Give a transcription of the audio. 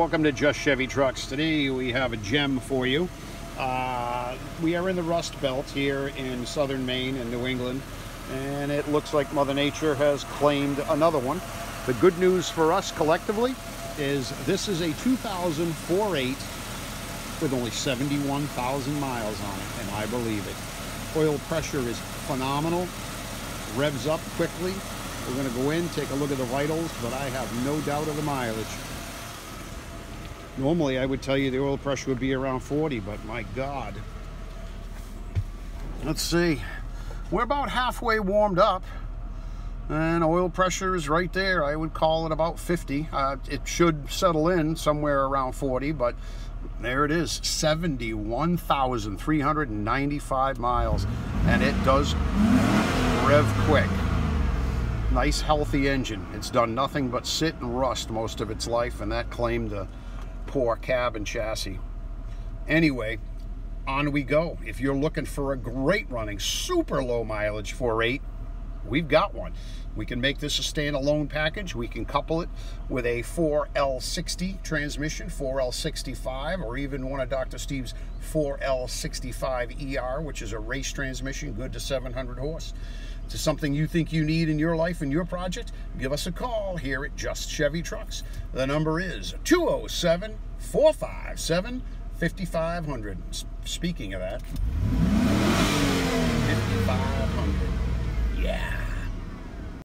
welcome to Just Chevy Trucks. Today we have a gem for you. Uh, we are in the Rust Belt here in southern Maine and New England, and it looks like Mother Nature has claimed another one. The good news for us collectively is this is a 2004 8 with only 71,000 miles on it, and I believe it. Oil pressure is phenomenal, revs up quickly. We're going to go in, take a look at the vitals, but I have no doubt of the mileage. Normally I would tell you the oil pressure would be around 40, but my God. Let's see. We're about halfway warmed up and oil pressure is right there. I would call it about 50. Uh, it should settle in somewhere around 40, but there it is, 71,395 miles, and it does rev quick. Nice healthy engine. It's done nothing but sit and rust most of its life, and that claimed a poor cab and chassis. Anyway, on we go. If you're looking for a great running, super low mileage 4.8, we've got one. We can make this a standalone package. We can couple it with a 4L60 transmission, 4L65, or even one of Dr. Steve's 4L65ER, which is a race transmission, good to 700 horse. To something you think you need in your life and your project, give us a call here at Just Chevy Trucks. The number is 207 457 5500. Speaking of that, 5500. Yeah.